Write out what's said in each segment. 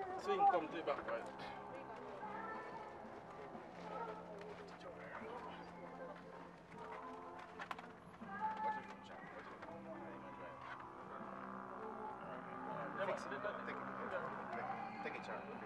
Swing, come to the back, right? Take it, Charlie.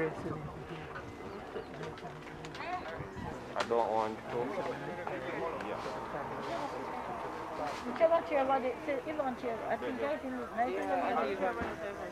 Gracias. I don't want to. Yeah. Whichever chair was it, say, even chair, I think I can, I can.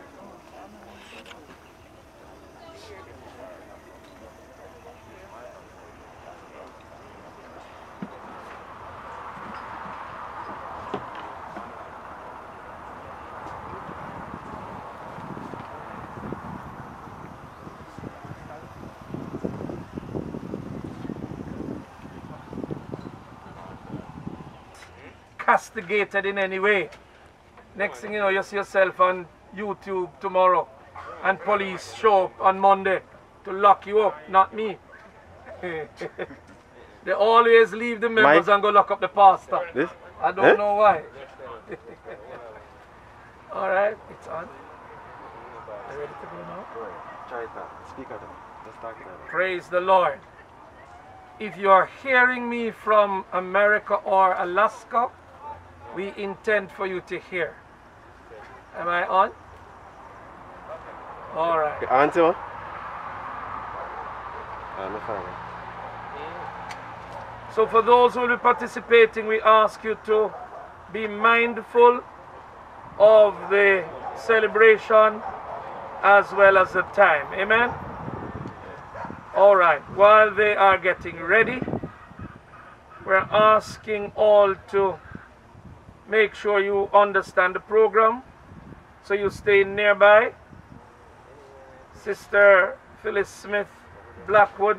Castigated in any way. Next thing you know, you see yourself on YouTube tomorrow, and police show up on Monday to lock you up, not me. they always leave the members Mike? and go lock up the pastor. This? I don't Eh? know why. All right, it's on. You ready to go now? Try it. Speak out. Just out. Praise the Lord. If you are hearing me from America or Alaska, we intend for you to hear. Am I on? All right. Okay, answer. I'm a fan. So, for those who will be participating, we ask you to be mindful of the celebration as well as the time. Amen? All right. While they are getting ready, we're asking all to make sure you understand the program so you stay nearby. Sister Phyllis Smith Blackwood.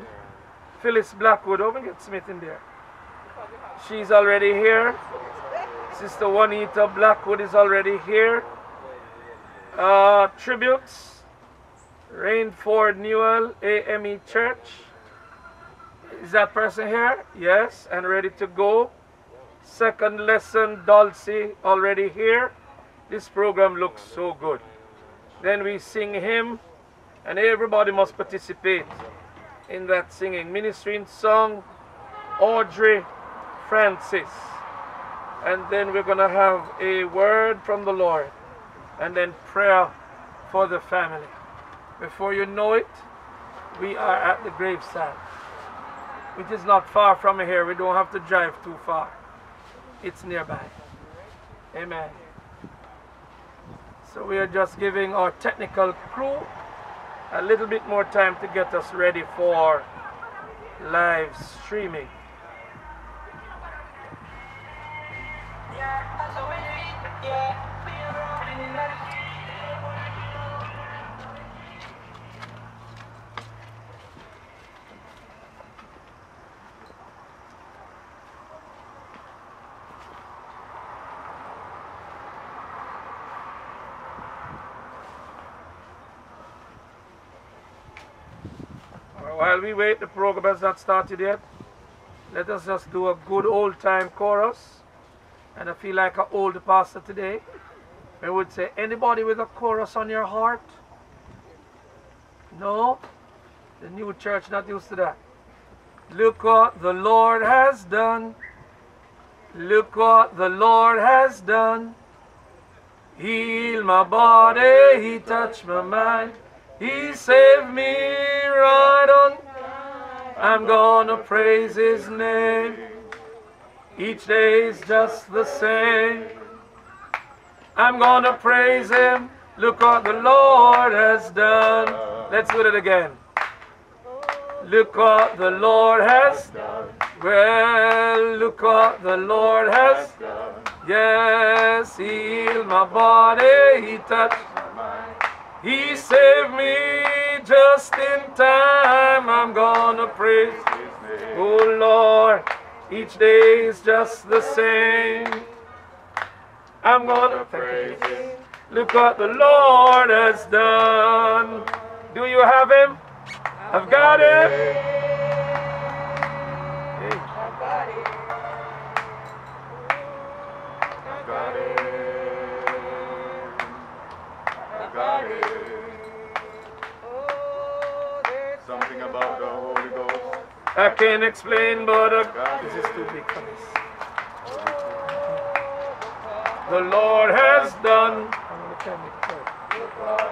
Phyllis Blackwood, open get Smith in there. She's already here. Sister Juanita Blackwood is already here. Uh, tributes. Rainford Newell AME Church. Is that person here? Yes, and ready to go. Second lesson, Dulcie, already here. This program looks so good. Then we sing hymn, and everybody must participate in that singing. Ministry Ministering song, Audrey Francis. And then we're going to have a word from the Lord, and then prayer for the family. Before you know it, we are at the graveside, which is not far from here. We don't have to drive too far, it's nearby. Amen. So we are just giving our technical crew a little bit more time to get us ready for live streaming. While we wait, the program has not started yet. Let us just do a good old time chorus. And I feel like an old pastor today. I would say, anybody with a chorus on your heart? No? The new church not used to that. Look what the Lord has done. Look what the Lord has done. Heal my body, he touched my mind. He saved me right on. I'm gonna praise his name. Each day is just the same. I'm gonna praise him. Look what the Lord has done. Let's do it again. Look what the Lord has done. Well, look what the Lord has done. Yes, he healed my body, he touched my mind. He saved me just in time. I'm gonna praise his name. Oh Lord, each day is just the same. I'm gonna praise him. Look what the Lord has done. Do you have him? I've got him. I can't explain, but uh, Got this it. is too big for this. The Lord has done.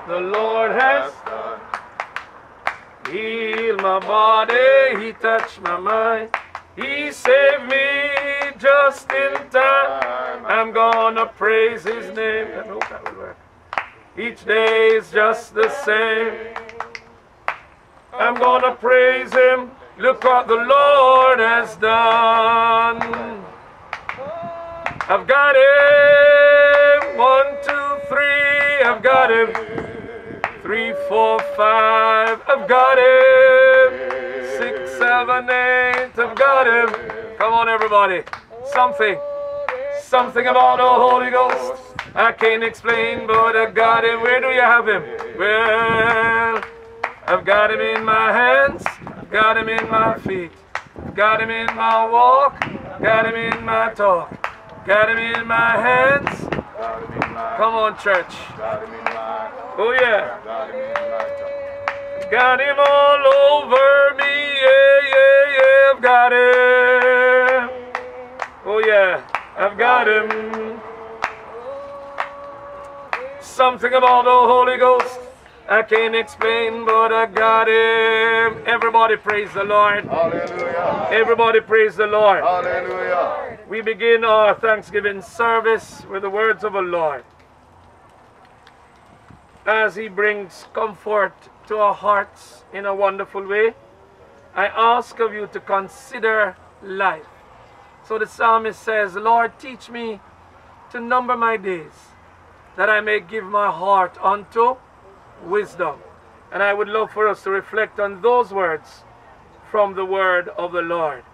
The Lord has done. healed my body. He touched my mind. He saved me just in time. I'm gonna praise His name. I hope that will work. Each day is just the same. I'm gonna praise Him. Look what the Lord has done. I've got Him. One, two, three. I've got Him. Three, four, five. I've got Him. Six, seven, eight. I've got Him. Come on, everybody. Something. Something about the Holy Ghost. I can't explain, but I got Him. Where do you have Him? Well, I've got Him in my hands. Got Him in my feet. Got Him in my walk. Got Him in my talk. Got Him in my hands. Come on, church. Oh, yeah. Got him all over me. Yeah, yeah, yeah. I've got him. Oh, yeah. I've got him. Something about the Holy Ghost. I can't explain, but I got him. Everybody praise the Lord. Hallelujah. Everybody praise the Lord. Hallelujah. We begin our Thanksgiving service with the words of the Lord. As He brings comfort to our hearts in a wonderful way, I ask of you to consider life. So the psalmist says, Lord, teach me to number my days, that I may give my heart unto wisdom. And I would love for us to reflect on those words from the word of the Lord.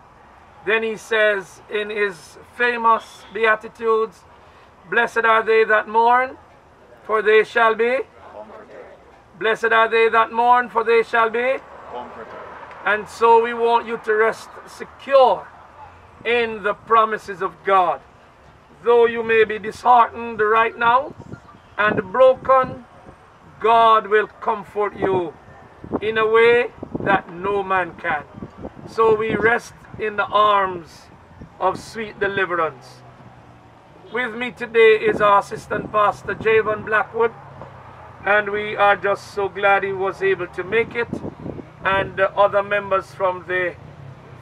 Then he says in his famous Beatitudes, Blessed are they that mourn, for they shall be. Blessed are they that mourn, for they shall be. And so we want you to rest secure in the promises of God. Though you may be disheartened right now and broken, God will comfort you in a way that no man can. So we rest in the arms of sweet deliverance. With me today is our assistant pastor, Javon Blackwood, and we are just so glad he was able to make it, and the other members from the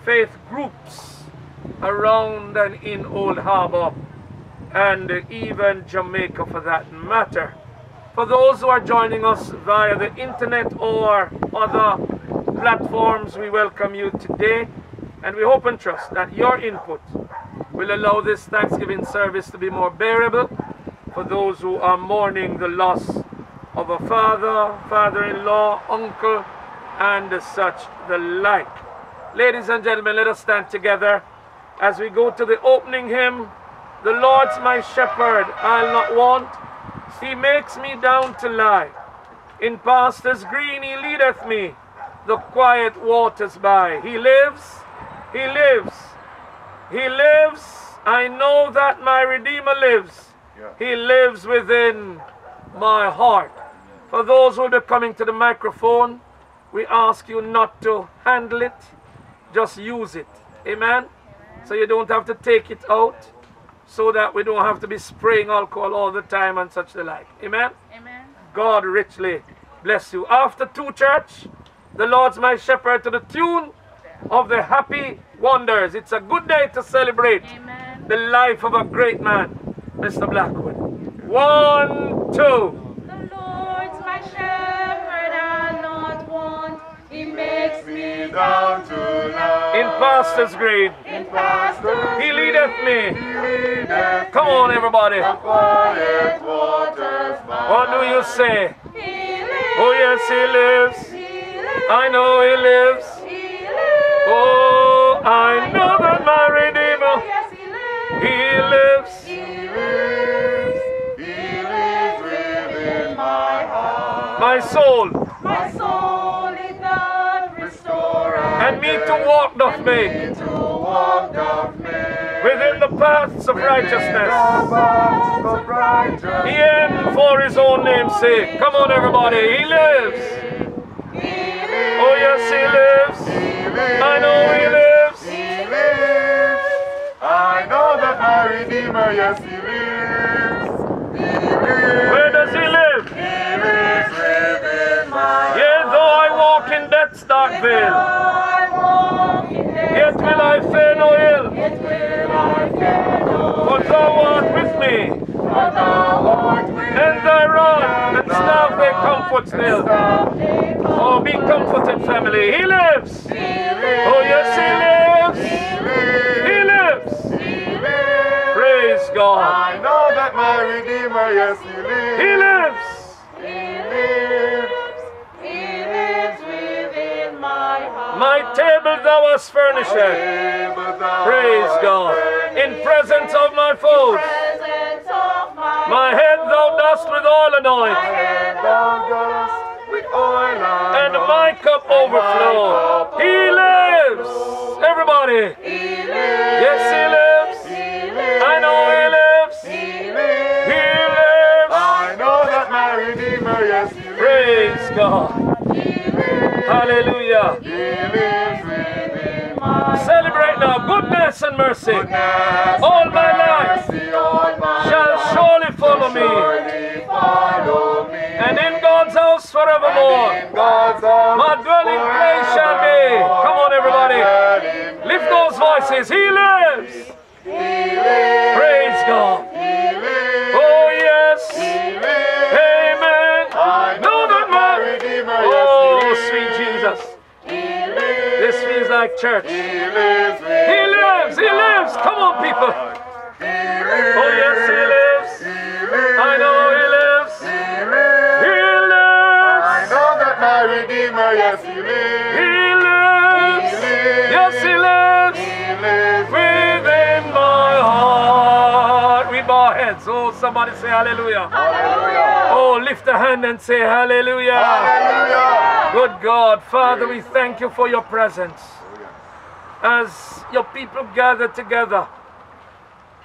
faith groups around and in Old Harbour, and even Jamaica for that matter. For those who are joining us via the internet or other platforms, we welcome you today, and we hope and trust that your input will allow this Thanksgiving service to be more bearable for those who are mourning the loss of a father, father-in-law, uncle, and such the like. Ladies and gentlemen, let us stand together as we go to the opening hymn. The Lord's my shepherd, I'll not want. He makes me down to lie. In pastures green he leadeth me, the quiet waters by. He lives, he lives, he lives. I know that my Redeemer lives. Yeah. He lives within my heart. For those who will be coming to the microphone, we ask you not to handle it, just use it. Amen? So you don't have to take it out, so that we don't have to be spraying alcohol all the time and such the like. Amen? Amen. God richly bless you. After two church, the Lord's my shepherd to the tune of the happy wonders. It's a good day to celebrate Amen. the life of a great man, Mr. Blackwood. One, two. He makes me Down to lie. In pastor's green, in pastures. he leadeth me. leadeth Come on, everybody. What do you say? He. Oh, yes, he lives. He lives. I know he lives. He lives. Oh, I know that my Redeemer, oh, Yes, he lives. he lives. He lives. He lives within my heart. My soul My soul is not restored. And me to walk doth me To walk doth make. within the paths of righteousness. paths of for his own name's sake. Come on, everybody. He lives. Oh, yes, he lives. I know he lives. He lives. I know that my Redeemer, yes, He lives. He. Where does he live? He lives within my Yea, though I walk in death's dark vale, yet will I fear no ill. For thou art with me, and thy rod and staff they comfort still. Oh, be comforted, family. He lives. Oh, yes, he lives. He lives. Praise God. I know that my Redeemer, yes, He lives. He My table thou hast furnished. Praise God. In presence of my foes. My head thou dost with oil anoint. And my cup overflow. He lives. Everybody. Yes, he lives. I know he lives. He lives. I know that my Redeemer, yes, He lives. Praise God. Hallelujah. He lives within my Celebrate now goodness and mercy. goodness All and my life mercy, all my shall life surely follow me. surely follow me. And in God's house forevermore. God's house My dwelling place shall be. Come on, everybody. Lift those voices. He lives. He lives. Praise Like church. He lives. He lives. He lives. Come on, people. He lives. Oh, yes, he lives. He lives. I know he lives. He lives. He I know that my Redeemer, yes, He lives. He lives. Yes, he lives. He lives. Within my heart. We bow our heads. Oh, somebody say hallelujah. hallelujah. Oh, lift a hand and say hallelujah. Hallelujah. Good God. Father, we thank you for your presence. As your people gather together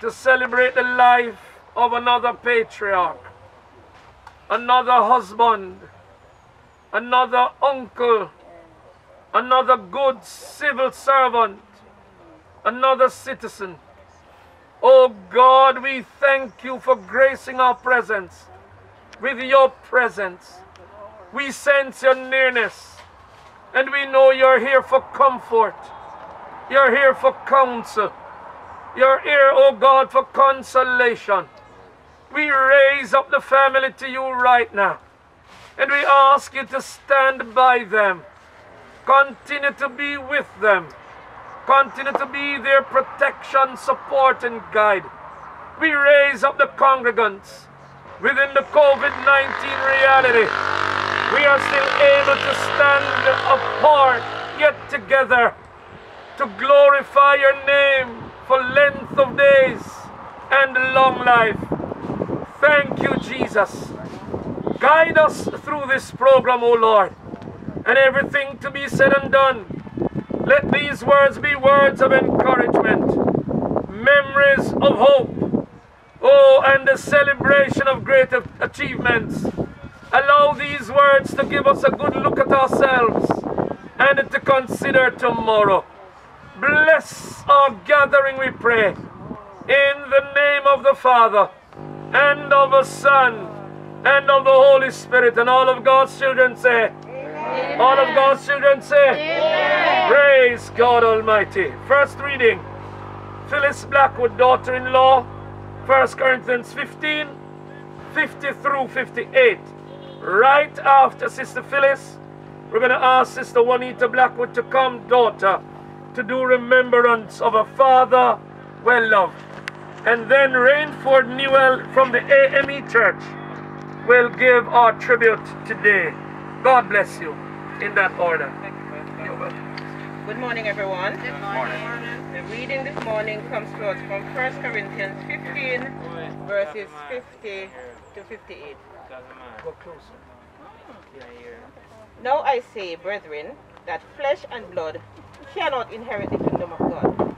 to celebrate the life of another patriarch, another husband, another uncle, another good civil servant, another citizen. Oh God, we thank you for gracing our presence with your presence. We sense your nearness and we know you're here for comfort. You're here for counsel. You're here, oh God, for consolation. We raise up the family to you right now. And we ask you to stand by them. Continue to be with them. Continue to be their protection, support, and guide. We raise up the congregants within the COVID 19 reality. We are still able to stand apart, yet together, to glorify your name for length of days and long life. Thank you, Jesus. Guide us through this program, O Lord, and everything to be said and done. Let these words be words of encouragement, memories of hope, oh, and the celebration of great achievements. Allow these words to give us a good look at ourselves and to consider tomorrow. Bless our gathering, we pray, in the name of the Father, and of the Son, and of the Holy Spirit. And all of God's children say, All of God's children say, Praise God Almighty. First reading Phyllis Blackwood, daughter in law, 1 Corinthians 15 50 through 58. Right after Sister Phyllis, we're going to ask Sister Juanita Blackwood to come, daughter, to do remembrance of a father well loved. And then Rainford Newell from the AME Church will give our tribute today. God bless you in that order. Good morning, everyone. Good morning. The reading this morning comes to us from 1 Corinthians 15, verses 50 to 58. Go closer. Now I say, brethren, that flesh and blood cannot inherit the kingdom of God,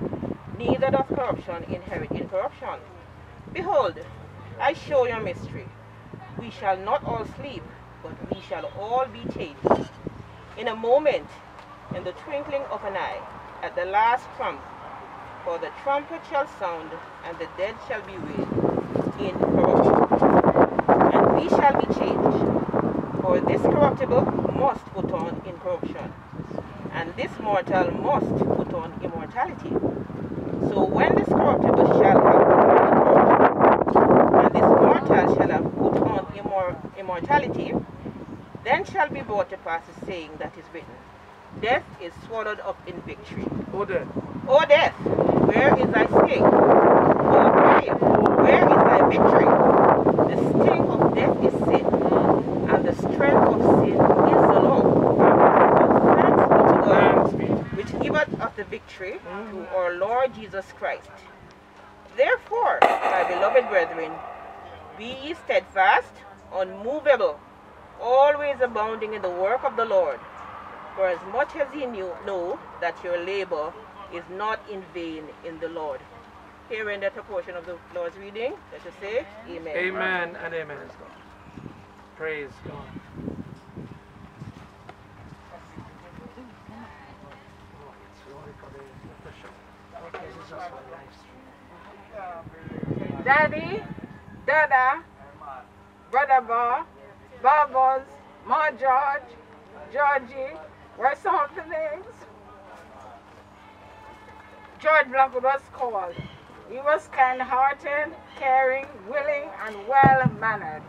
neither does corruption inherit incorruption. Behold, I show you a mystery. We shall not all sleep, but we shall all be changed. In a moment, in the twinkling of an eye, at the last trump, for the trumpet shall sound, and the dead shall be raised in. And we shall be changed. For this corruptible must put on incorruption, and this mortal must put on immortality. So when this corruptible shall have put on and this mortal shall have put on immor- immortality, then shall be brought to pass the saying that is written, Death is swallowed up in victory. Oh, there. O oh, death, where is thy sting? O grave, where is thy victory? The sting of death is sin, and the strength of sin is the law. But thanks be to God, which giveth us the victory through our Lord Jesus Christ. Therefore, my beloved brethren, be ye steadfast, unmovable, always abounding in the work of the Lord. For as much as ye knew, know that your labor is not in vain in the Lord. Here endeth a portion of the Lord's reading. Let us say, Amen. Amen and amen. Praise God. Daddy, Dada, Brother Bob, Bubbles, Ma George, Georgie, were some of the names. George Blackwood was called. He was kind-hearted, caring, willing, and well-mannered.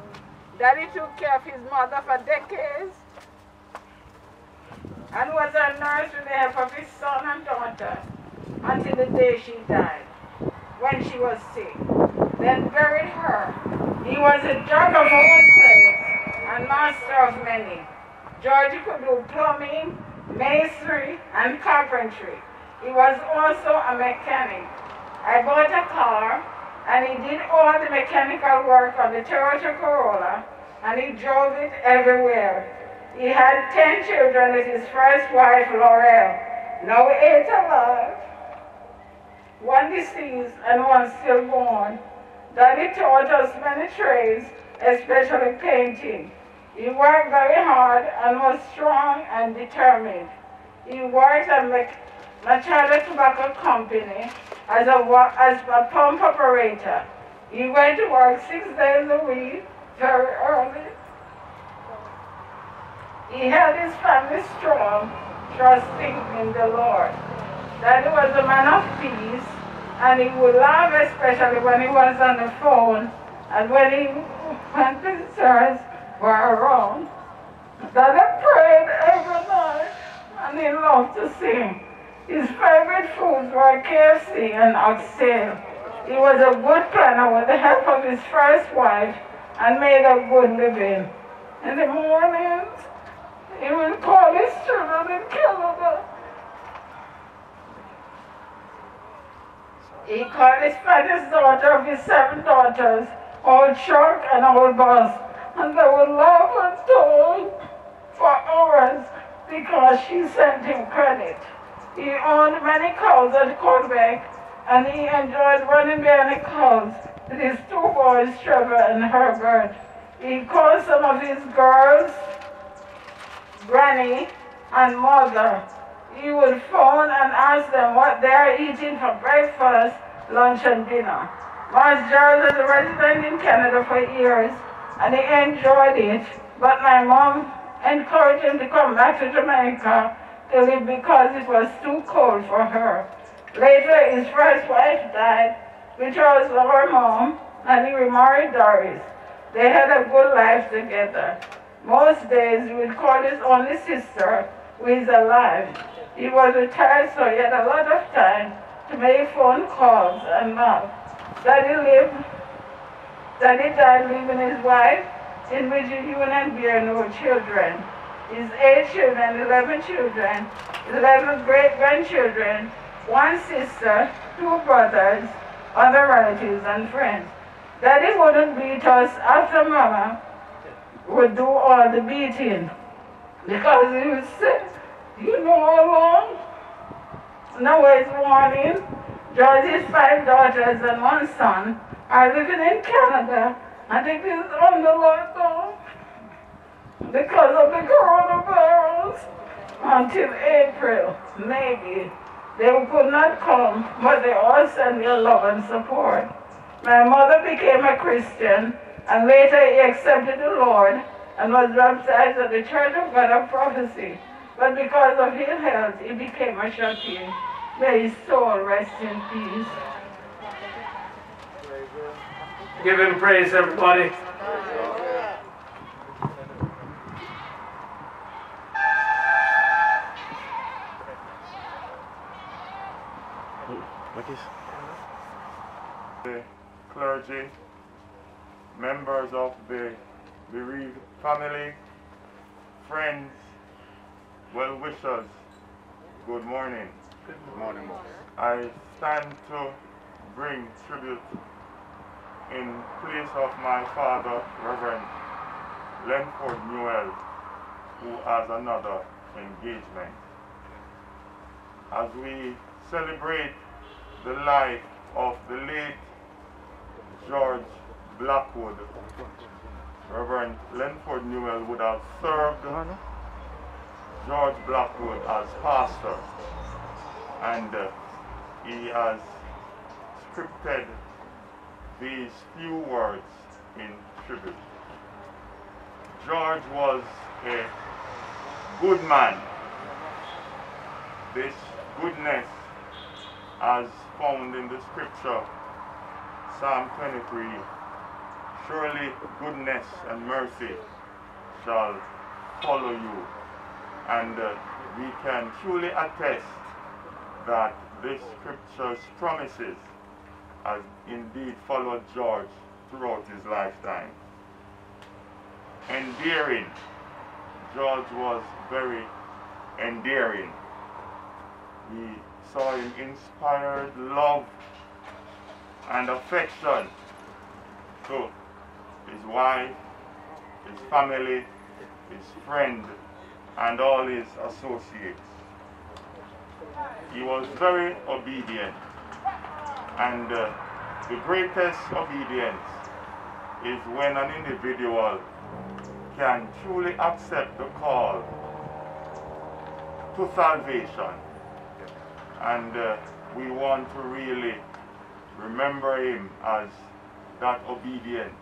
Daddy took care of his mother for decades and was a nurse with the help of his son and daughter until the day she died, when she was sick. Then buried her. He was a judge of all trades and master of many. Georgie could do plumbing, masonry, and carpentry. He was also a mechanic. I bought a car, and he did all the mechanical work on the Toyota Corolla, and he drove it everywhere. He had 10 children with his first wife, Laurel, now eight alive, one deceased, and one stillborn. Daddy taught us many trades, especially painting. He worked very hard and was strong and determined. He worked at Machado Tobacco Company as a, as a pump operator. He went to work six days a week, very early. He held his family strong, trusting in the Lord. Daddy was a man of peace, and he would laugh especially when he was on the phone and when he when visitors were around. Daddy prayed every night, and he loved to sing. His favorite foods were KFC and oxtail. He was a good planner with the help of his first wife and made a good living. In the mornings, he would call his children in Canada. He called his daughter of his seven daughters, old Chuck and old Buzz, and they would laugh and talk for hours because she sent him credit. He owned many cows at Quebec, and he enjoyed running behind the cows with his two boys, Trevor and Herbert. He called some of his girls Granny and Mother. He would phone and ask them what they are eating for breakfast, lunch, and dinner. Mars Gerald was a resident in Canada for years, and he enjoyed it, but my mom encouraged him to come back to Jamaica to live because it was too cold for her. Later, his first wife died, which was our mom, and he remarried Doris. They had a good life together. Most days, he would call his only sister, who is alive. He was retired, so he had a lot of time to make phone calls and laugh. Daddy lived, Daddy died leaving his wife in which he and bear no children. His eight children, 11 children, 11 great grandchildren, one sister, two brothers, other relatives and friends. Daddy wouldn't beat us after Mama would do all the beating because he was say, you know how long? It's morning George's five daughters and one son are living in Canada, I and it is under lockdown because of the coronavirus until April, maybe. They could not come, but they all send their love and support. My mother became a Christian, and later he accepted the Lord and was baptized at the Church of God of Prophecy. But because of ill health, he became a Shakir. May his soul rest in peace. Give him praise, everybody. What is? the clergy, members of the bereaved family, friends, well wishers, good morning. Good morning, boss. I stand to bring tribute in place of my father, Reverend Lenford Newell, who has another engagement. As we celebrate the life of the late George Blackwood, Reverend Lenford Newell would have served George Blackwood as pastor and uh, he has scripted these few words in tribute. George was a good man. This goodness, as found in the scripture, Psalm 23, surely goodness and mercy shall follow you. And uh, we can truly attest that this scripture's promises has indeed followed George throughout his lifetime. Endearing. George was very endearing. We saw him inspired love and affection to his wife, his family, his friend, and all his associates. He was very obedient, and uh, the greatest obedience is when an individual can truly accept the call to salvation. And uh, we want to really remember him as that obedient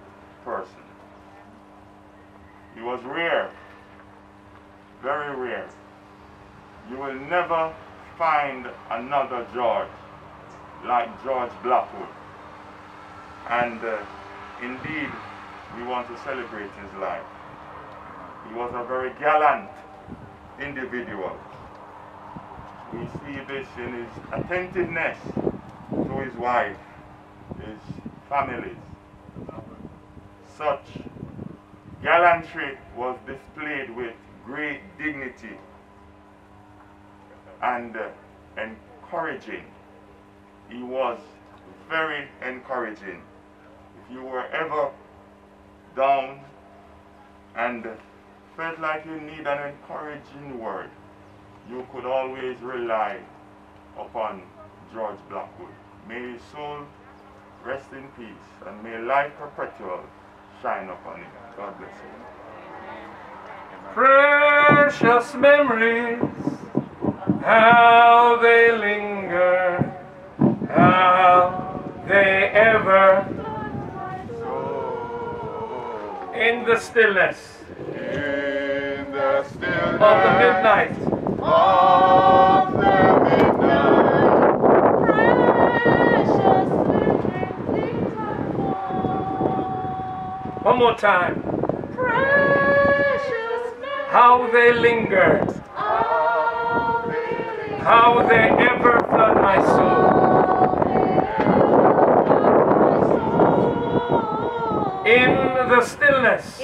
person. He was rare, very rare. You will never find another George like George Blackwood. And uh, indeed, we want to celebrate his life. He was a very gallant individual. We see this in his attentiveness to his wife, his families. Such gallantry was displayed with great dignity and uh, encouraging. He was very encouraging. If you were ever down and felt like you need an encouraging word, you could always rely upon George Blackwood. May his soul rest in peace and may life perpetual shine upon him. God bless you. Precious memories, how they linger, how they ever in the stillness. In the stillness. Of the midnight. of the midnight, Precious living One more time. Precious How they linger, how they ever flood my soul. In the stillness,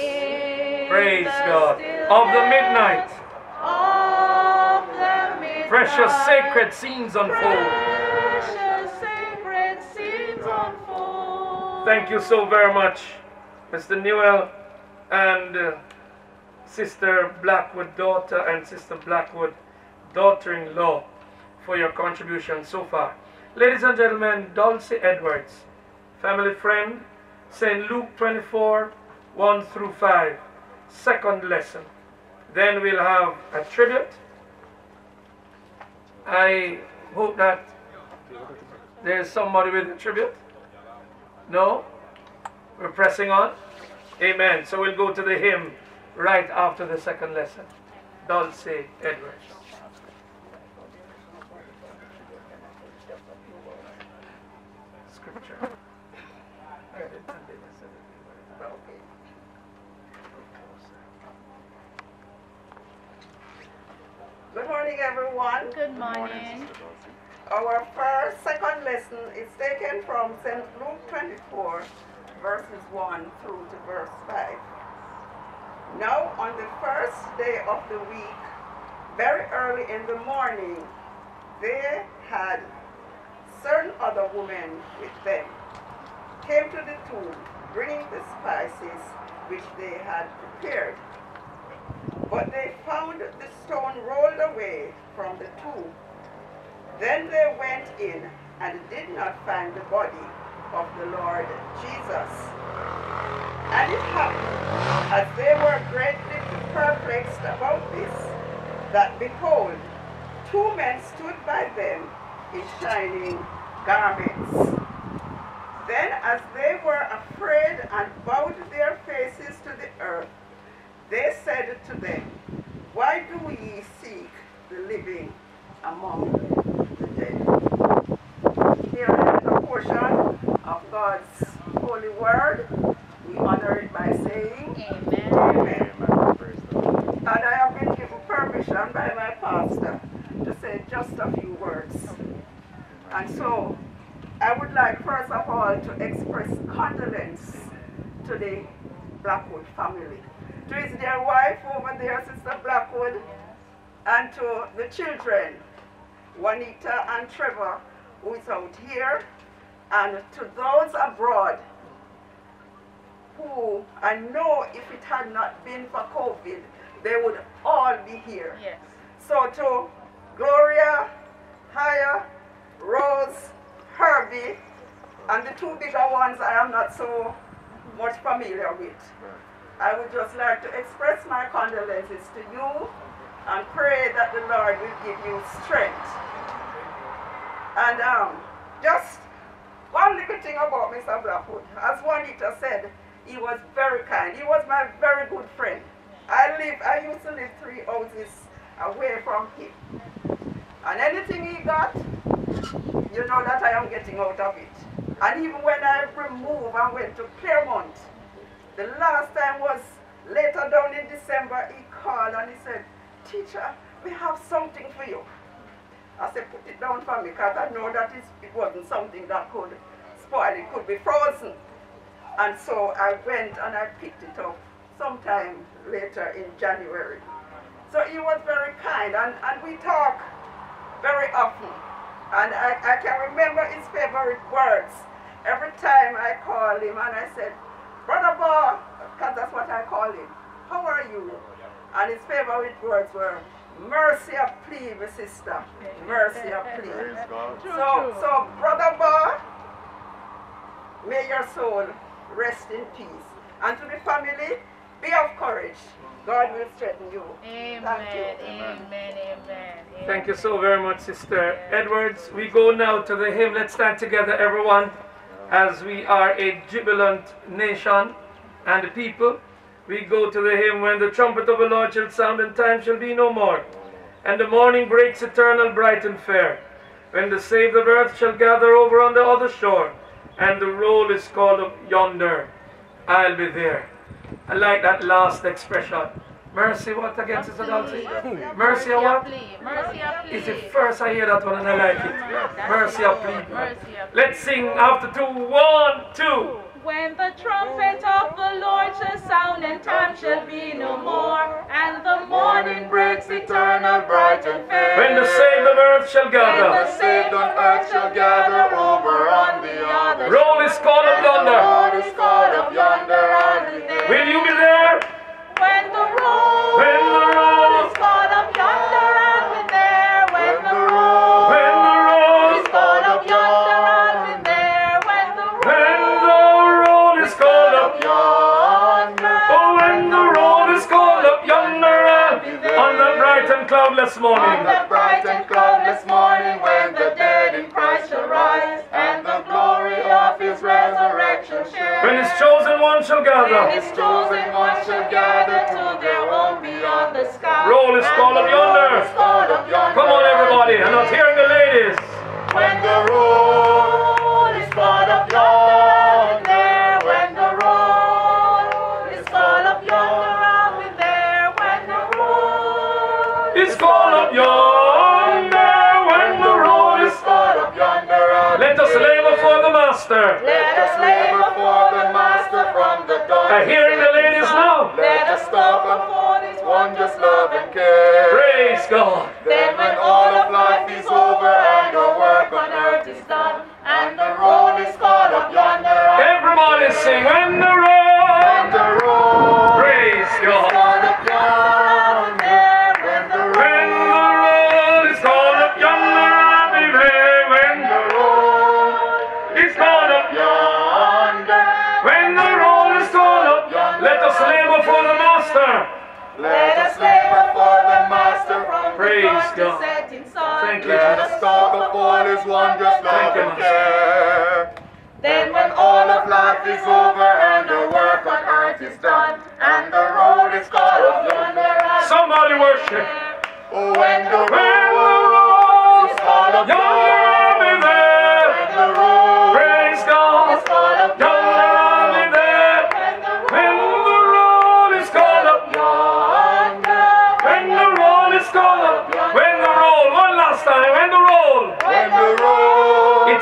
praise God, of the midnight. Precious sacred scenes unfold. Thank you so very much, Mr. Newell and uh, Sister Blackwood, daughter, and Sister Blackwood, daughter in law, for your contribution so far. Ladies and gentlemen, Dulcie Edwards, family friend, St. Luke 24, 1 through 5, second lesson. Then we'll have a tribute. I hope that there's somebody with a tribute. No? We're pressing on? Amen. So we'll go to the hymn right after the second lesson. Dulcie Edwards. Scripture. Good morning, everyone. Good morning. Our first second lesson is taken from St. Luke 24, verses 1 through to verse 5. Now, on the first day of the week, very early in the morning, they had certain other women with them, came to the tomb, bringing the spices which they had prepared. But they found the stone rolled away from the tomb. Then they went in and did not find the body of the Lord Jesus. And it happened, as they were greatly perplexed about this, that behold, two men stood by them in shining garments. Then, as they were afraid and bowed their faces to the earth, they said to them, Why do ye seek the living among the dead? Here is a portion of God's holy word. We honor it by Amen. Amen. And I have been given permission by my pastor to say just a few words. And so, I would like first of all to express condolence to the Blackwood family. To his dear wife over there, Sister Blackwood, and to the children, Juanita and Trevor, who is out here, and to those abroad who I know if it had not been for COVID, they would all be here. Yes. So to Gloria, Haya, Rose, Herbie, and the two bigger ones I am not so much familiar with. I would just like to express my condolences to you and pray that the Lord will give you strength. And um, just one little thing about Mr. Blackwood. As Juanita said, he was very kind. He was my very good friend. I live, I used to live three houses away from him. And anything he got, you know that I am getting out of it. And even when I removed and went to Claremont, the last time was later down in December, he called and he said, teacher, we have something for you. I said, put it down for me because I know that it wasn't something that could spoil. It could be frozen. And so I went and I picked it up sometime later in January. So he was very kind and, and we talk very often. And I, I can remember his favorite words. Every time I call him and I said, Brother Bob, because that's what I call him, how are you? And his favorite words were, mercy of plea, my sister, mercy of plea. So, so Brother Bob, may your soul rest in peace. And to the family, be of courage. God will strengthen you. Amen. Thank you. Amen. Amen. Thank you so very much, Sister Edwards. We go now to the hymn. Let's stand together, everyone, as we are a jubilant nation and the people. We go to the hymn when the trumpet of the Lord shall sound and time shall be no more. And the morning breaks eternal, bright and fair. When the saved of earth shall gather over on the other shore, and the roll is called up yonder, I'll be there. I like that last expression. Mercy, what again, Sister Dulcie? Mercy, or what? Mercy. It's the first I hear that one and I like it. Mercy of plea. Let's sing after two. One, two. When the trumpet of the Lord shall sound and time shall be no more, and the morning breaks eternal, bright and fair. When the saved of earth shall gather, When the saved on earth shall gather over on the other roll is called up the yonder. roll is called up yonder and there. Will you be there? When the roll When the roll- is called up yonder and we're there. When the roll When the roll is called up yonder and cloudless On morning. the bright and cloudless morning when the dead in Christ shall rise, and the glory of his resurrection share. When his chosen one shall gather. When his chosen ones shall gather to their home beyond the sky. Roll is And called the yonder. roll is called up yonder. Come on, everybody. I'm not hearing the ladies. When the roll is called up yonder, master. Let us labor for the master from the dawn. I'm hearing the ladies now. Let us stop upon his wondrous love and care. Praise God. Then when all of life is over and your work on earth is done, and the road is called up yonder, Everybody sing when the road. Praise God. to setting sun. Thank you, Let us talk of all his wondrous love and care. Then when all of life is over and the work on earth is done, and the road is called yonder, Somebody worship. Oh, when the road is called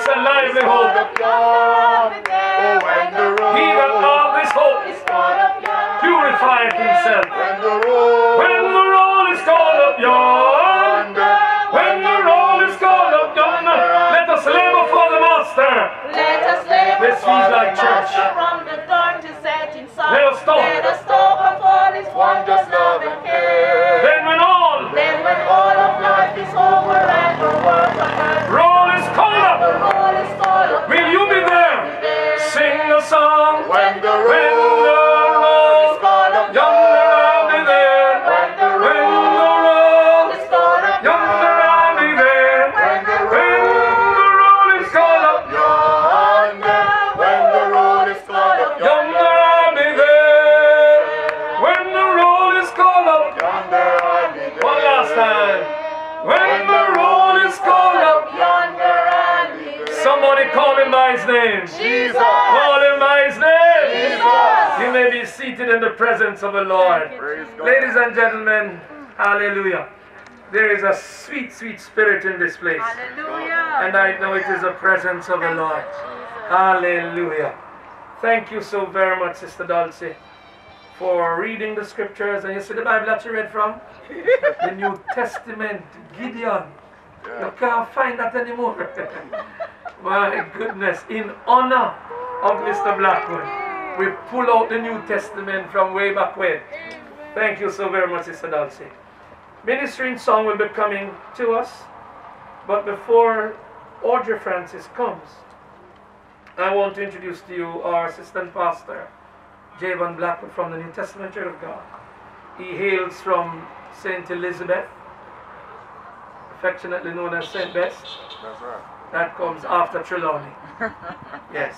Oh, when the road He that hath this hope is called up yonder, purifieth himself. when the road When the road is called up yonder, when the road is called up yonder, let us labor for the master. Let us labor This for the like church. master from the dawn to setting sun. Let us talk. Let us talk of all his wondrous love and care. Then when all Then when all of life is over presence of the Lord. Ladies and gentlemen, hallelujah. There is a sweet, sweet spirit in this place. Hallelujah. And I know it is the presence of the Lord. Hallelujah. Thank you so very much, Sister Dulcie, for reading the scriptures. And you see the Bible that you read from? the New Testament, Gideon. You can't find that anymore. My goodness, in honor of Mr. Blackwood, we pull out the New Testament from way back when. Thank you so very much, Sister Dulcie. Ministering song will be coming to us, but before Audrey Francis comes, I want to introduce to you our assistant pastor, Javon Blackwood from the New Testament Church of God. He hails from St. Elizabeth, affectionately known as St. Bess. That's right. That comes after Trelawny. Yes.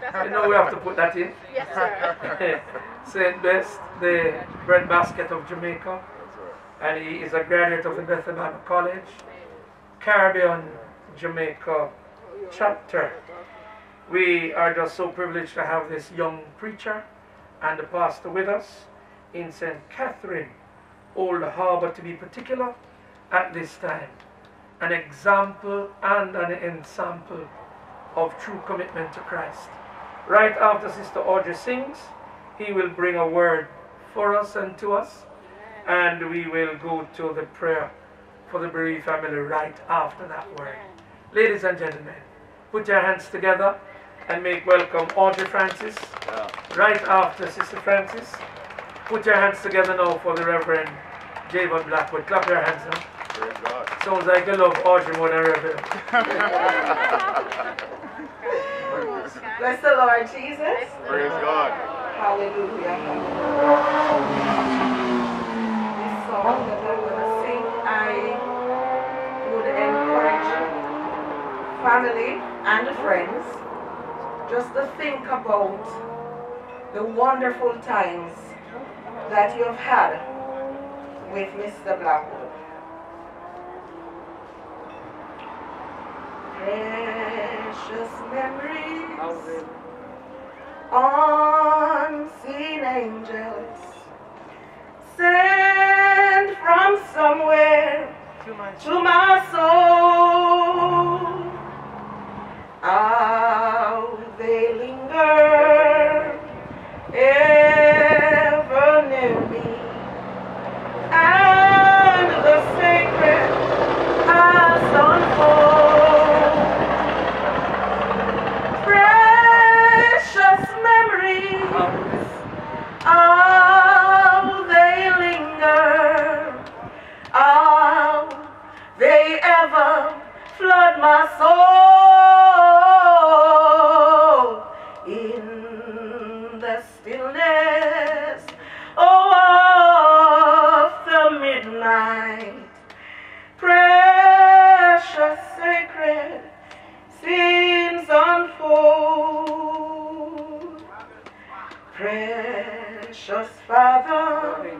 You know we have to put that in. Yes, sir. St. Bess, the breadbasket of Jamaica. Right. And he is a graduate of the Bethel Bible College, Caribbean Jamaica chapter. We are just so privileged to have this young preacher and the pastor with us in St. Catherine, Old Harbour to be particular, at this time. An example and an ensample of true commitment to Christ. Right after Sister Audrey sings, he will bring a word for us and to us, and we will go to the prayer for the bereaved family right after that word. Ladies and gentlemen, put your hands together and make welcome Audrey Francis right after Sister Francis. Put your hands together now for the Reverend Javon Blackwood. Clap your hands now. Sounds like you love Audrey more than Reverend. Bless the Lord Jesus. Praise God. Hallelujah. This song that I'm going to sing, I would encourage family and friends just to think about the wonderful times that you've had with Mr. Blackwood. Precious memories, unseen angels, sent from somewhere to my soul. How they linger ever near me, and they linger, they ever flood my soul in the stillness oh, of the midnight. Precious sacred scenes unfold. Precious Father,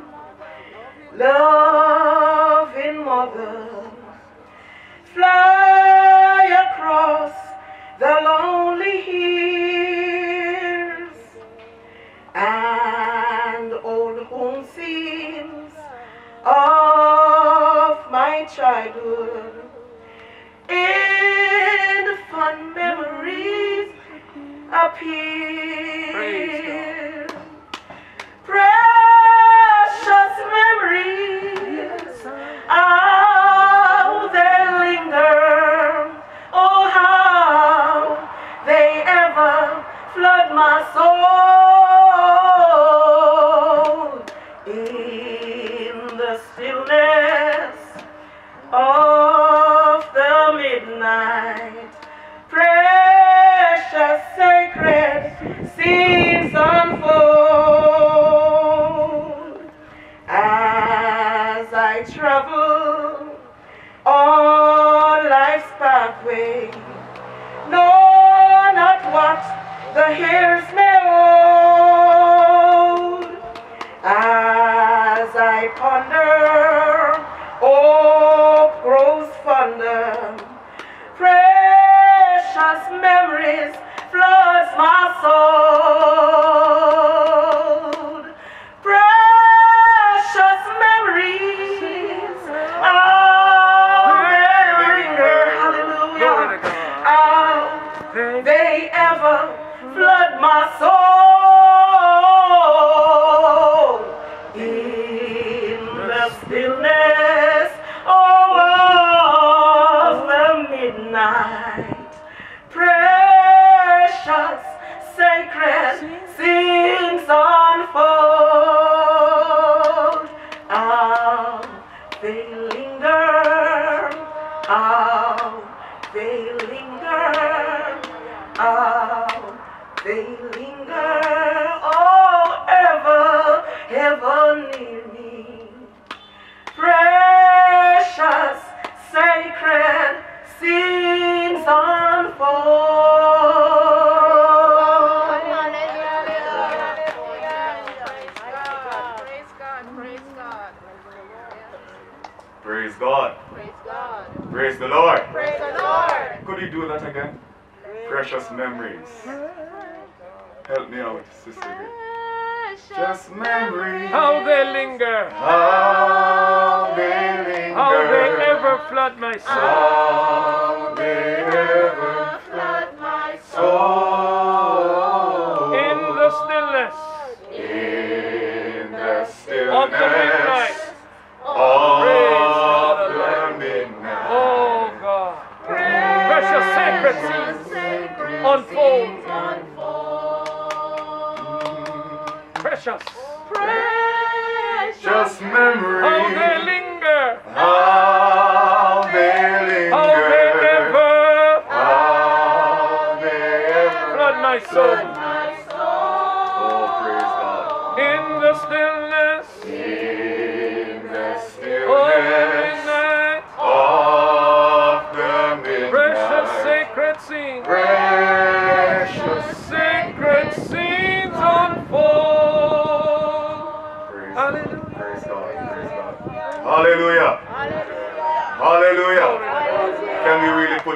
loving Mother, fly across the lonely hills and old home scenes of my childhood. In fun memories appear. মাসো Precious memories. Help me out, sister. Vic. Just memories. How they linger, How they linger. how they ever flood my soul. How they ever scenes unfold. Precious. Just memories. How they linger. How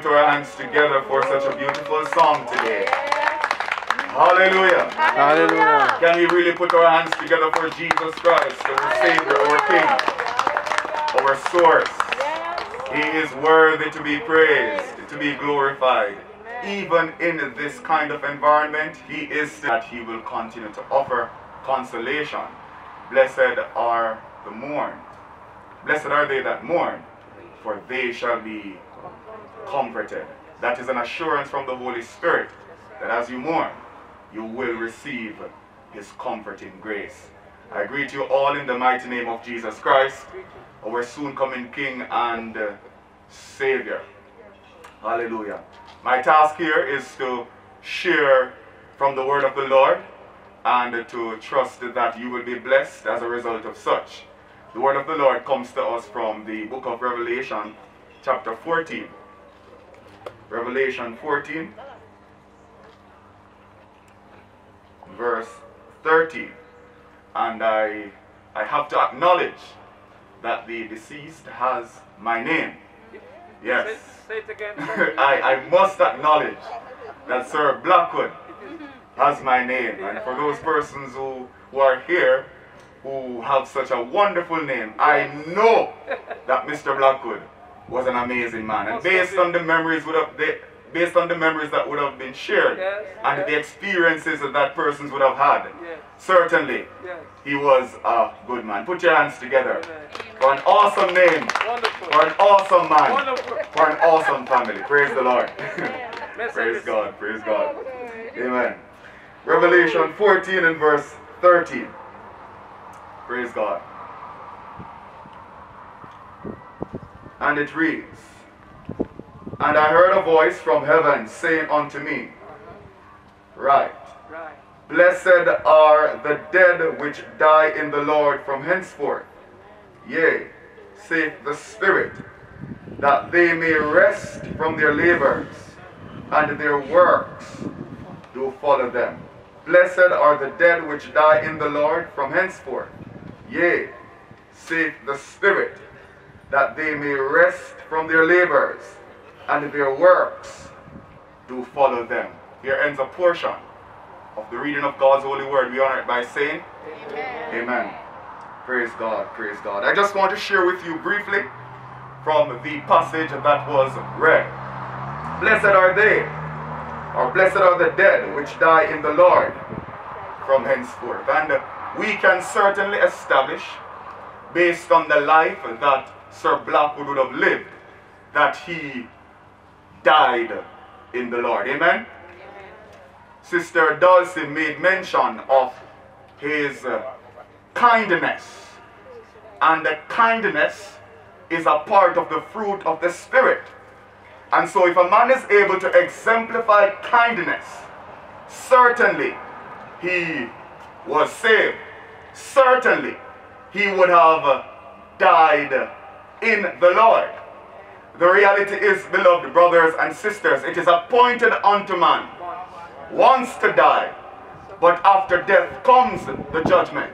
put our hands together for such a beautiful song today? Hallelujah. Hallelujah. Can we really put our hands together for Jesus Christ, our Savior, our King, our source? He is worthy to be praised, to be glorified. Even in this kind of environment, He is that He will continue to offer consolation. Blessed are the mourn. Blessed are they that mourn, for they shall be comforted. That is an assurance from the Holy Spirit that as you mourn, you will receive His comforting grace. I greet you all in the mighty name of Jesus Christ, our soon coming King and uh, Savior. Hallelujah. My task here is to share from the word of the Lord and to trust that you will be blessed as a result of such. The word of the Lord comes to us from the book of Revelation, chapter 14. Revelation 14, verse 30. And I, I have to acknowledge that the deceased has my name. Yes. Say, say it again. I, I must acknowledge that Sir Blackwood has my name. And for those persons who, who are here who have such a wonderful name, I know that Mr. Blackwood was an amazing man. And based on the memories would have they, based on the memories that would have been shared Yes, and yes. the experiences that that persons would have had, Yes. certainly he was a good man. Put your hands together Amen. for an awesome name, Wonderful. for an awesome man, Wonderful. for an awesome family. Praise the Lord. Praise God, praise God. Amen. Revelation 14 and verse 13. Praise God. And it reads, And I heard a voice from heaven saying unto me, Right, Right. Blessed are the dead which die in the Lord from henceforth. Yea, saith the Spirit, that they may rest from their labors, and their works do follow them. Blessed are the dead which die in the Lord from henceforth. Yea, saith the Spirit, that they may rest from their labors, and their works do follow them. Here ends a portion of the reading of God's holy word. We honor it by saying, Amen. Amen. Praise God, praise God. I just want to share with you briefly from the passage that was read. Blessed are they, or blessed are the dead which die in the Lord from henceforth. And we can certainly establish, based on the life that Sir Blackwood would have lived, that he died in the Lord. Amen? Sister Dulcie made mention of his uh, kindness. And the kindness is a part of the fruit of the Spirit. And so, if a man is able to exemplify kindness, certainly he was saved. Certainly he would have died in the Lord. The reality is, beloved brothers and sisters, it is appointed unto man once to die, but after death comes the judgment.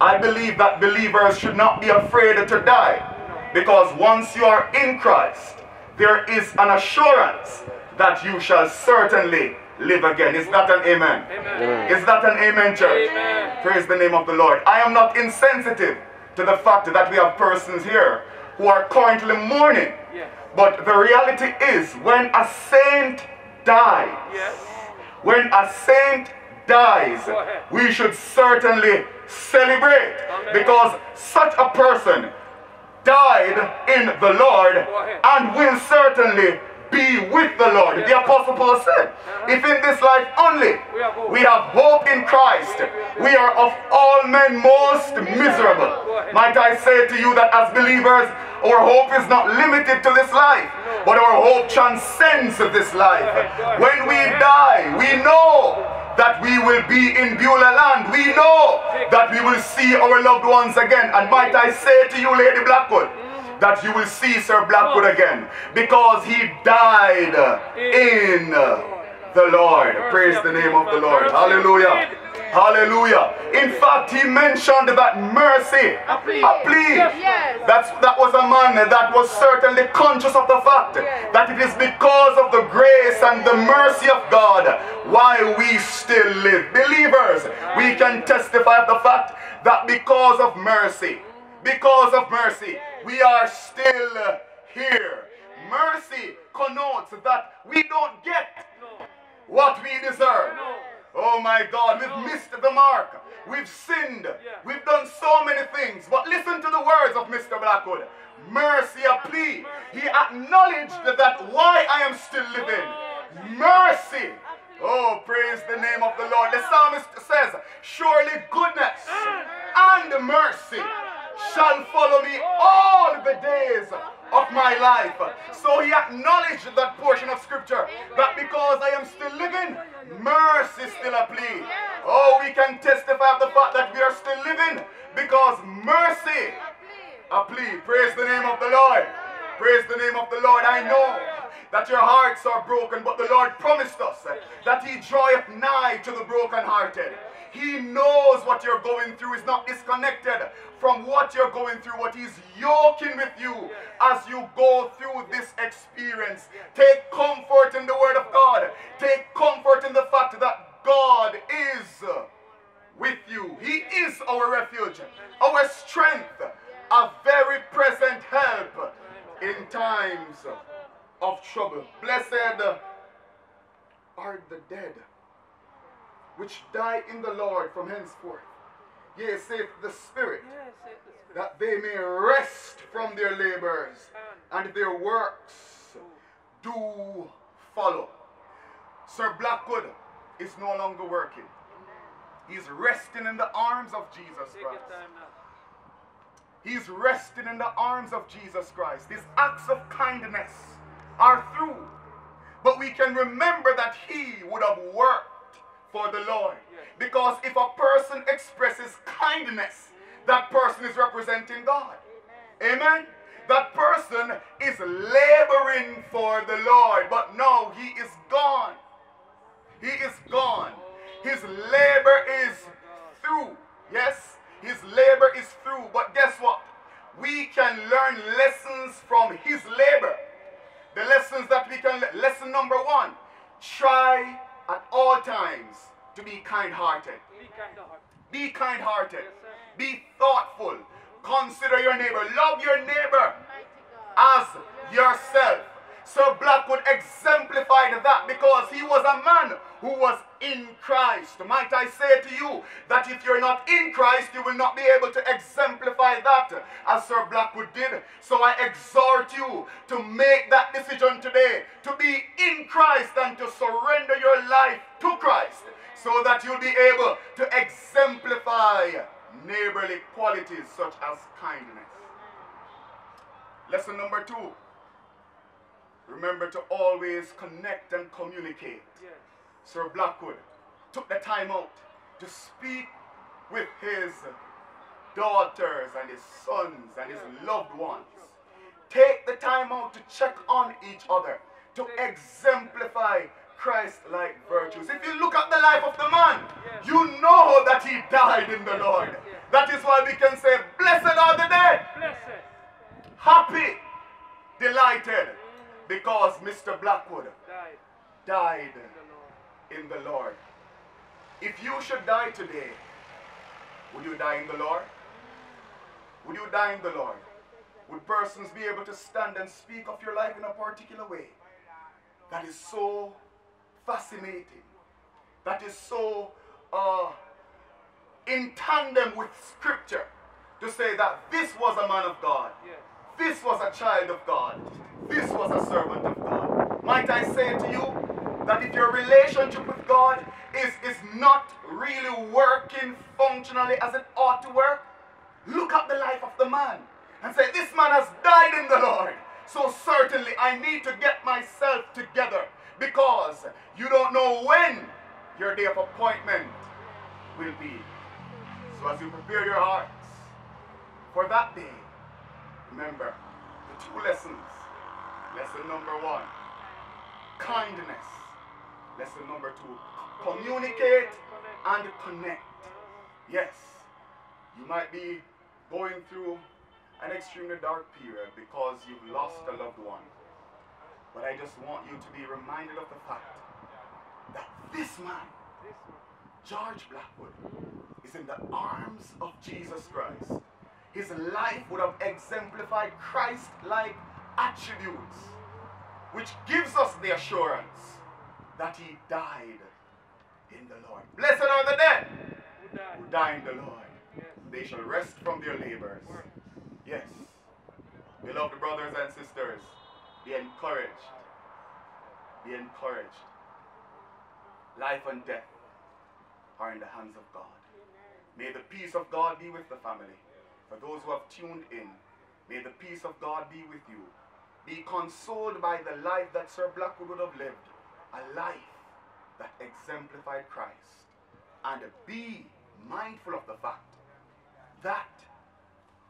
I believe that believers should not be afraid to die because once you are in Christ, there is an assurance that you shall certainly live again. Is that an amen? Amen. Is that an amen, church? Amen. Praise the name of the Lord. I am not insensitive to the fact that we have persons here who are currently mourning. Yes. But the reality is, when a saint dies, Yes. when a saint dies, we should certainly celebrate Amen. because such a person died in the Lord and will certainly be with the Lord. The Apostle Paul said, uh-huh. if in this life only We have hope. we have hope in Christ, we are of all men most miserable. Might I say to you that as believers, our hope is not limited to this life, but our hope transcends this life. Go ahead, go ahead, When we die, we know that we will be in Beulah land. We know that we will see our loved ones again. And might I say to you, Lady Blackwood, mm. That you will see Sir Blackwood oh. again because he died in the Lord. Praise the name of the Lord. Hallelujah. Hallelujah. In fact, he mentioned that mercy, A plea. a plea. Yes. That's, that was a man that was certainly conscious of the fact that it is because of the grace and the mercy of God why we still live. Believers, we can testify of the fact that because of mercy, because of mercy, we are still here. Mercy connotes that we don't get what we deserve. Oh my God, we've missed the mark. We've sinned. We've done so many things. But listen to the words of Mr. Blackwood. Mercy a plea. He acknowledged that why I am still living. Mercy. Oh, praise the name of the Lord. The psalmist says, Surely goodness and mercy shall follow me all the days of my life. So he acknowledged that portion of scripture that because I am still living, mercy still a plea. Oh, we can testify of the fact that we are still living because mercy a plea. Praise the name of the Lord. Praise the name of the Lord. I know that your hearts are broken, but the Lord promised us that He draweth nigh to the brokenhearted. He knows what you're going through is not disconnected from what you're going through, what He's yoking with you as you go through this experience. Take comfort in the Word of God. Take comfort in the fact that God is with you. He is our refuge, our strength, a very present help in times of trouble. Blessed are the dead which die in the Lord from henceforth. Yea, saith the Spirit, that they may rest from their labors and their works do follow. Sir Blackwood is no longer working. He's resting in the arms of Jesus Christ. He's resting in the arms of Jesus Christ. His acts of kindness are through. But we can remember that he would have worked for the Lord. Because if a person expresses kindness, that person is representing God. Amen. That person is laboring for the Lord, but no, he is gone. He is gone. His labor is through. Yes, his labor is through. But guess what? We can learn lessons from his labor. The lessons that we can, le- lesson number one, try at all times to be kind hearted. Be kind hearted. Be thoughtful. Consider your neighbor. Love your neighbor as yourself. Sir Blackwood exemplified that because he was a man who was in Christ. Might I say to you that if you're not in Christ, you will not be able to exemplify that as Sir Blackwood did. So I exhort you to make that decision today to be in Christ and to surrender your life to Christ so that you'll be able to exemplify neighborly qualities such as kindness. Lesson number two. Remember to always connect and communicate. Sir Blackwood took the time out to speak with his daughters and his sons and his loved ones. Take the time out to check on each other, to exemplify Christ-like virtues. If you look at the life of the man, you know that he died in the Lord. That is why we can say, blessed are the dead. Happy, delighted, mm. because Mr. Blackwood died in the Lord. If you should die today, would you die in the Lord? Would you die in the Lord? Would persons be able to stand and speak of your life in a particular way? That is so fascinating. That is so uh, in tandem with Scripture to say that this was a man of God. This was a child of God. This was a servant of God. Might I say to you that if your relationship with God is, is not really working functionally as it ought to work, look at the life of the man and say, This man has died in the Lord. So certainly I need to get myself together because you don't know when your day of appointment will be. So as you prepare your hearts for that day, remember the two lessons. Lesson number one, kindness. Lesson number two, communicate and connect. Yes, you might be going through an extremely dark period because you've lost a loved one. But I just want you to be reminded of the fact that this man, George Blackwood, is in the arms of Jesus Christ. His life would have exemplified Christ like attributes, which gives us the assurance that he died in the Lord. Blessed are the dead who die in the Lord. They shall rest from their labors. Yes. Beloved brothers and sisters, be encouraged. Be encouraged. Life and death are in the hands of God. May the peace of God be with the family. For those who have tuned in, may the peace of God be with you. Be consoled by the life that Sir Blackwood would have lived, a life that exemplified Christ. And be mindful of the fact that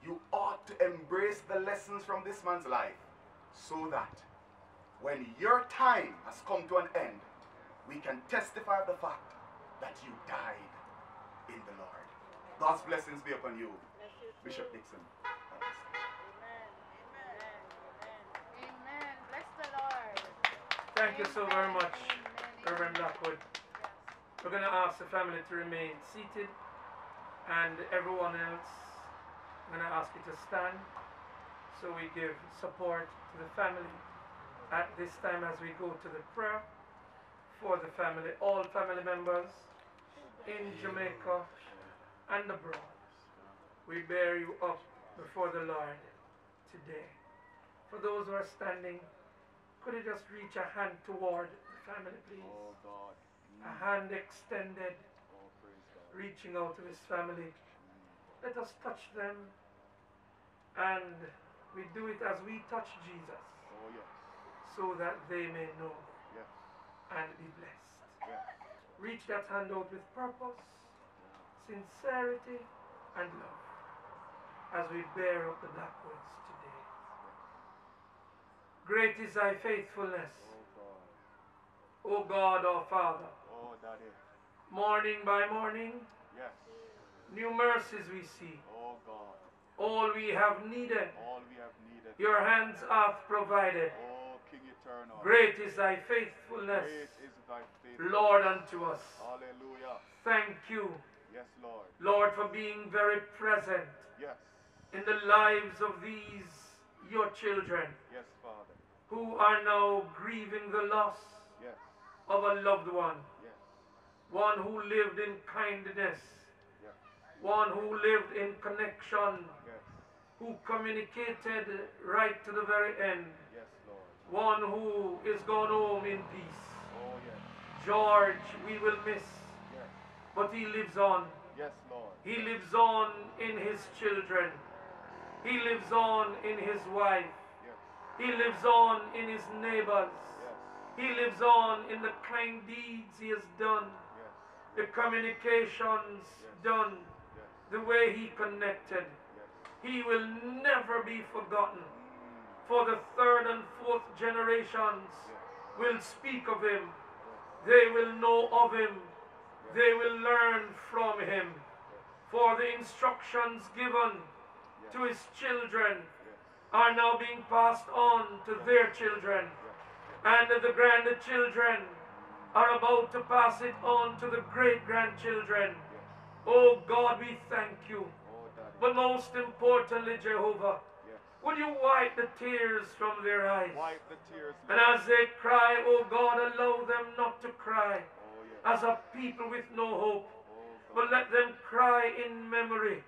you ought to embrace the lessons from this man's life so that when your time has come to an end, we can testify of the fact that you died in the Lord. God's blessings be upon you, Bishop Dixon. Amen. Bless the Lord. Thank you so very much, Reverend Blackwood. We're going to ask the family to remain seated, and everyone else, I'm going to ask you to stand so we give support to the family at this time as we go to the prayer for the family, all family members in Jamaica and abroad. We bear you up before the Lord today. For those who are standing, could you just reach a hand toward the family, please? Oh God. Mm. A hand extended, Oh reaching out to his family. Let us touch them, and we do it as we touch Jesus, Oh yes. so that they may know Yes. and be blessed. Yes. Reach that hand out with purpose, sincerity, and love as we bear up the today. Great is thy faithfulness, Oh God. O God our Father. Oh Daddy. Morning by morning, Yes. new mercies we see. Oh God. All we have needed, All we have needed. your hands hath provided. Oh King Eternal. Great is thy faithfulness, Great is thy faithfulness. Lord, unto us. Hallelujah. Thank you, Yes, Lord. Lord, for being very present Yes. in the lives of these, your children, Yes, Father. Who are now grieving the loss Yes. of a loved one, Yes. one who lived in kindness, Yes. one who lived in connection, Yes. who communicated right to the very end, Yes, Lord. one who is gone home in peace. Oh. George, we will miss, Yes. but he lives on. Yes, Lord. He lives on in his children. He lives on in his wife. He lives on in his neighbors. Yes. He lives on in the kind deeds he has done, Yes. the communications done, Yes. the way he connected. He will never be forgotten. Mm. For the third and fourth generations will speak of him. They will know of him. They will learn from him. For the instructions given to his children. Are now being passed on to their children. And the grandchildren are about to pass it on to the great grandchildren. Oh God, we thank you. But most importantly, Jehovah, would you wipe the tears from their eyes? Wipe the tears. And as they cry, oh God, allow them not to cry Oh yes. as a people with no hope, Oh but let them cry in memory.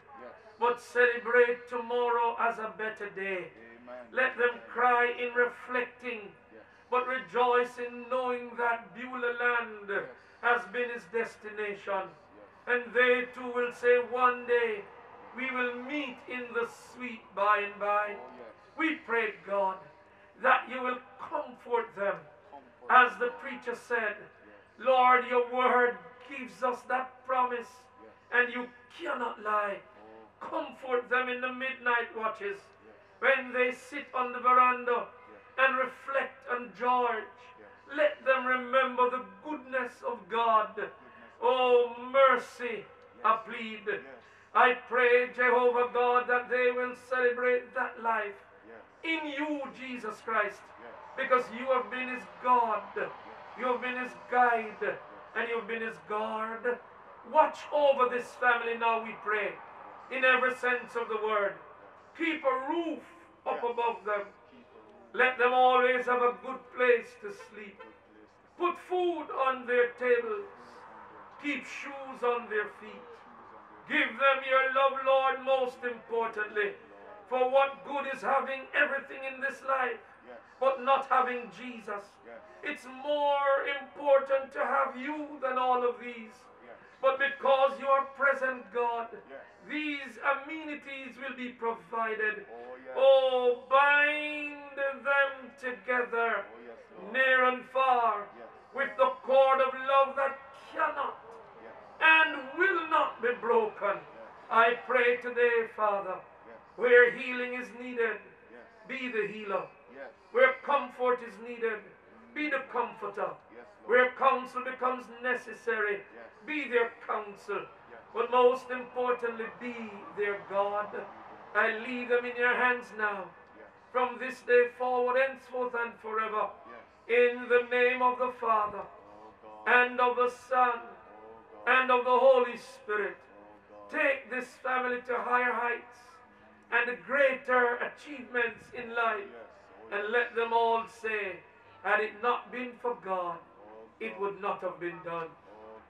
But celebrate tomorrow as a better day. Amen. Let them cry in reflecting, Yes. but rejoice in knowing that Beulah land Yes. has been his destination. Yes. And they too will say, one day we will meet in the sweet by and by. Oh. We pray, God, that you will comfort them. Comfort. As the preacher said. Lord, your word gives us that promise, and you cannot lie. Comfort them in the midnight watches when they sit on the veranda and reflect on George. Let them remember the goodness of God. Oh, mercy, I plead. I pray, Jehovah God, that they will celebrate that life in you, Jesus Christ, because you have been his God, you have been his guide, and you've been his guard. Watch over this family now, we pray, in every sense of the word. Keep a roof up above them. Keep a room. Let them always have a good place to sleep. Good place to Put food on their tables. Keep shoes on their feet. Give them your love, Lord, most importantly. For what good is having everything in this life, but not having Jesus? It's more important to have you than all of these. But because you are present, God. These amenities will be provided. Oh, yes. Oh, bind them together, Oh, yes, near and far, Yes. with the cord of love that cannot and will not be broken. I pray today, Father, where healing is needed, be the healer. Where comfort is needed, mm. be the comforter. Where counsel becomes necessary, be their counsel. But most importantly, be their God. I leave them in your hands now, Yes. from this day forward, henceforth and forever. Yes. In the name of the Father, Oh, and of the Son, Oh, and of the Holy Spirit. Oh, Take this family to higher heights and greater achievements in life. Yes. Oh, And let them all say, had it not been for God, Oh, it would not have been done.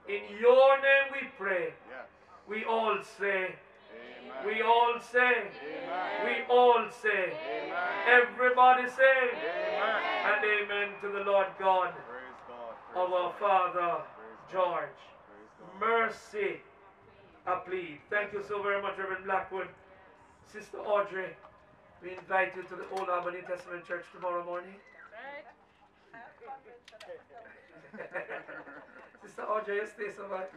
God. In your name we pray. Yes. We all say, Amen. we all say, Amen. we all say, Amen. everybody say, Amen. and amen to the Lord God Praise God. Praise of our God. Father George. Praise God. Mercy, I plead. Thank you so very much, Reverend Blackwood. Sister Audrey, we invite you to the Old Albany Testament Church tomorrow morning. Sister Audrey, you stay so much.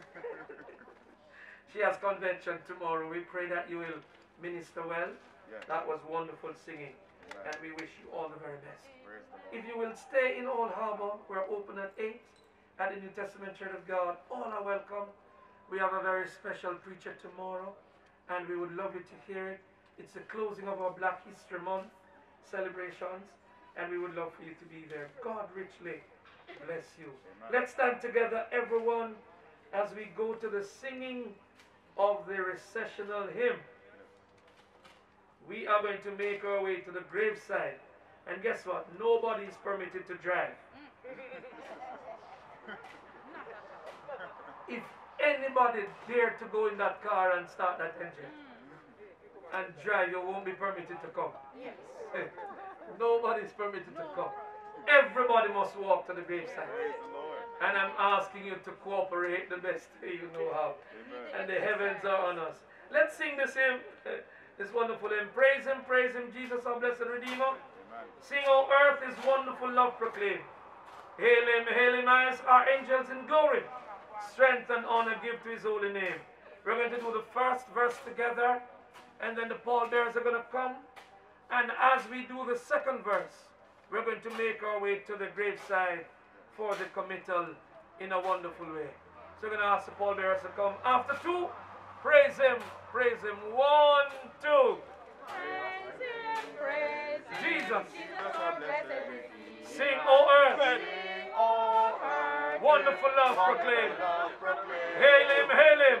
she has convention tomorrow. We pray that you will minister well. Yes. That was wonderful singing. Amen. And we wish you all the very best. The. If you will stay in Old Harbour, we're open at 8 at the New Testament Church of God. All are welcome. We have a very special preacher tomorrow, and we would love you to hear it. It's the closing of our Black History Month celebrations, and we would love for you to be there. God richly bless you. Amen. Let's stand together, everyone, as we go to the singing of the recessional hymn. We are going to make our way to the graveside. And guess what? Nobody is permitted to drive. if anybody dare to go in that car and start that engine and drive, you won't be permitted to come. Nobody is permitted to come. Everybody must walk to the graveside. Praise the Lord. And I'm asking you to cooperate the best way you know how. Amen. And the heavens are on us. Let's sing this hymn, uh, this wonderful hymn. Praise Him, praise Him, Jesus, our blessed Redeemer. Amen. Sing, O earth, His wonderful love proclaim. Hail Him, hail Him as our angels in glory. Strength and honor give to His holy name. We're going to do the first verse together, and then the pallbearers are going to come. And as we do the second verse, we're going to make our way to the graveside for the committal in a wonderful way. So we're going to ask the pallbearers to come. After two, praise Him, praise Him. One, two. Praise him, praise Jesus. Oh, Sing, O earth, wonderful love proclaim. Hail Him, hail Him.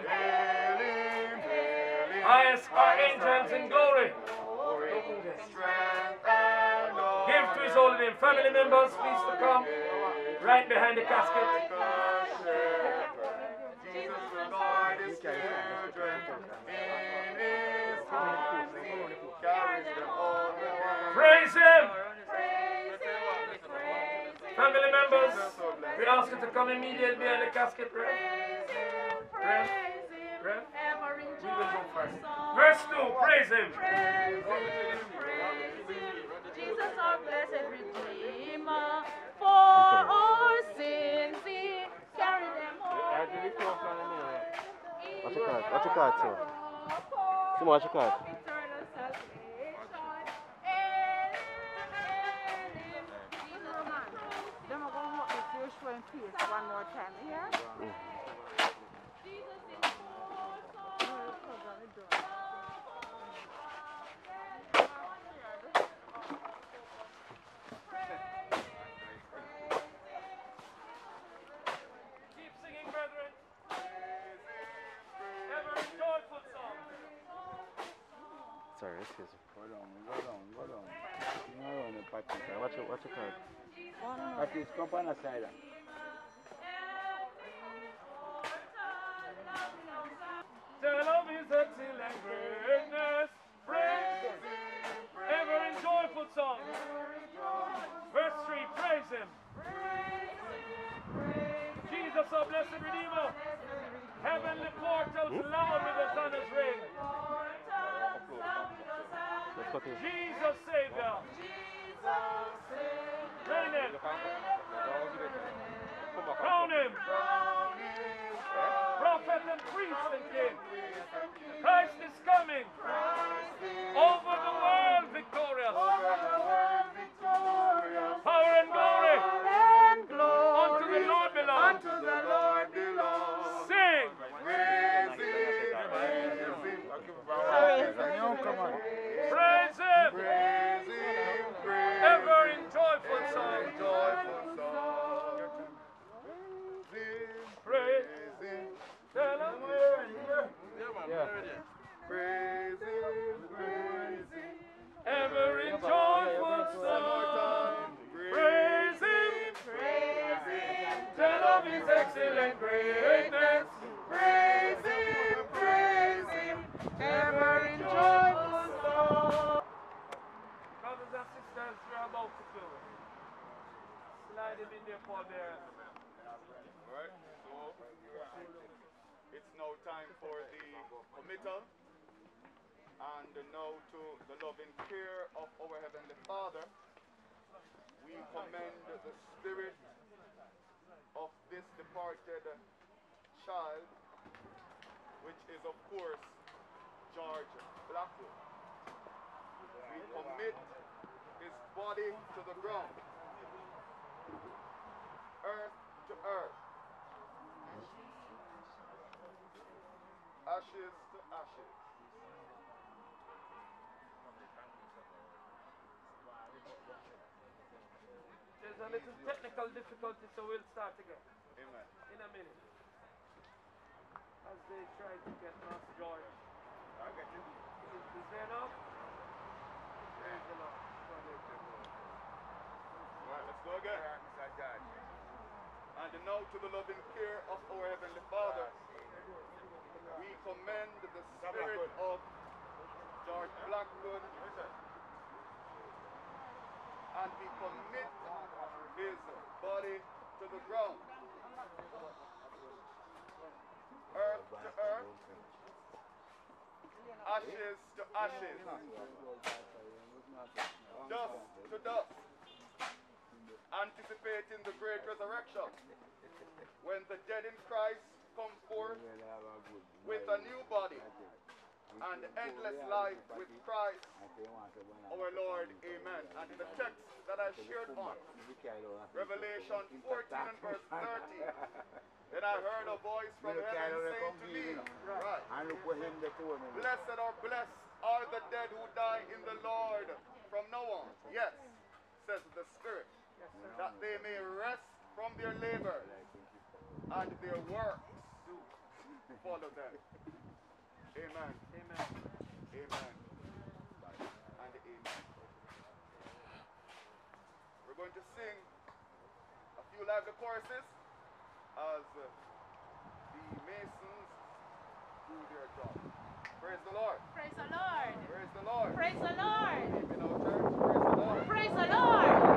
Highest our angels in glory. Give to His holy name. Family members, please to come. Right behind the casket. Jesus will guide his children in his arms. He carries them all. Praise Him. Family members, we ask you to come immediately behind the casket. Right? Right? Right? We will go first. Verse 2, praise Him. Jesus, our blessed Redeemer, for our sins He carried them all. Watch your card, watch your card, sir. Come on, watch your card. Eternal salvation. In Him, Jesus, Them are going to you, show and face one more time, yeah? Mm. Sorry, excuse me. Go down, go down, go down. You know, run the party. Okay, watch your, watch your card. Party is come on the. Tell of his excellent greatness. Praise him, ever in joyful song. Verse 3, praise him. Jesus, our blessed Redeemer. Heavenly portals loud with the thunder's ring. Let's. Jesus, Savior. Reign him. Crown him. Prophet and priest and king. Christ is coming. Over the world body to the ground, earth to earth, ashes to ashes. There's a little technical difficulty, so we'll start again Amen. in a minute. As they try to get Master George. Is, is there enough? Praise the Lord. Alright, let's go again. And now to the loving care of our Heavenly Father, we commend the spirit of George Blackwood and we commit his body to the ground. Earth to earth, ashes to ashes, dust to dust, anticipating the great resurrection when the dead in Christ come forth with a new body and endless life with Christ our Lord. Amen. And in the text that I shared on, Revelation 14 and verse 30, then I heard a voice from heaven saying to me, right. Blessed or blessed are the dead who die in the Lord from now on. Yes, says the Spirit, that they may rest from their labor and their works follow them. Amen. Amen. Amen. And amen. We're going to sing a few lively choruses as uh, the Masons do their job. Praise the Lord. Praise the Lord. Praise the Lord. Praise the Lord. In our church, praise the Lord. Praise the Lord.